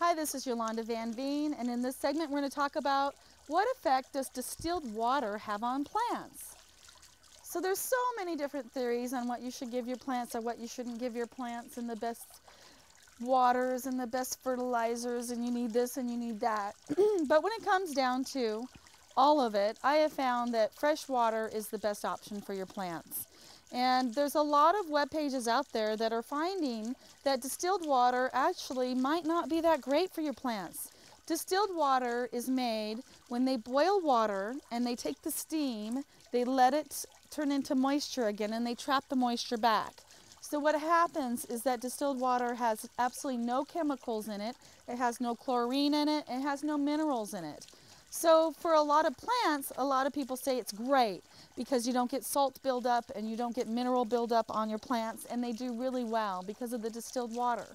Hi, this is Yolanda Vanveen, and in this segment we're going to talk about what effect does distilled water have on plants? So there's so many different theories on what you should give your plants or what you shouldn't give your plants and the best waters and the best fertilizers and you need this and you need that. but when it comes down to all of it, I have found that fresh water is the best option for your plants. And there's a lot of web pages out there that are finding that distilled water actually might not be that great for your plants. Distilled water is made when they boil water and they take the steam, they let it turn into moisture again and they trap the moisture back. So what happens is that distilled water has absolutely no chemicals in it, it has no chlorine in it, it has no minerals in it. So for a lot of plants, a lot of people say it's great because you don't get salt buildup and you don't get mineral buildup on your plants and they do really well because of the distilled water.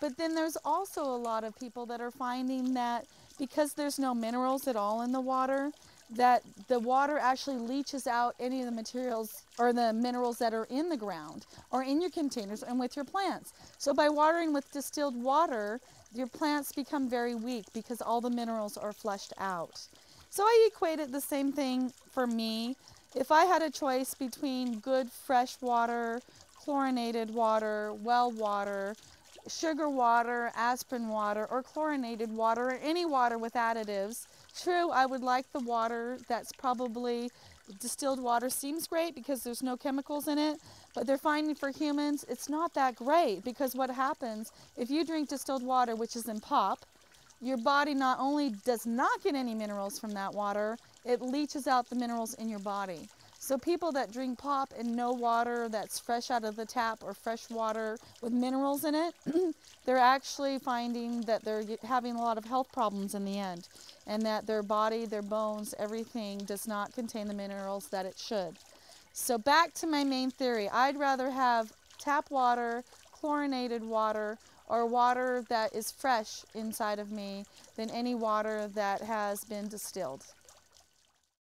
But then there's also a lot of people that are finding that because there's no minerals at all in the water, that the water actually leaches out any of the materials or the minerals that are in the ground or in your containers and with your plants. So by watering with distilled water, your plants become very weak because all the minerals are flushed out. So I equated the same thing for me. If I had a choice between good fresh water, chlorinated water, well water, sugar water, aspirin water, or chlorinated water, or any water with additives, true, I would like the water that's probably distilled water seems great because there's no chemicals in it, but they're finding for humans it's not that great because what happens if you drink distilled water, which is in pop, your body not only does not get any minerals from that water, it leaches out the minerals in your body. So people that drink pop and no water that's fresh out of the tap or fresh water with minerals in it, they're actually finding that they're having a lot of health problems in the end and that their body, their bones, everything does not contain the minerals that it should. So back to my main theory, I'd rather have tap water, chlorinated water, or water that is fresh inside of me than any water that has been distilled.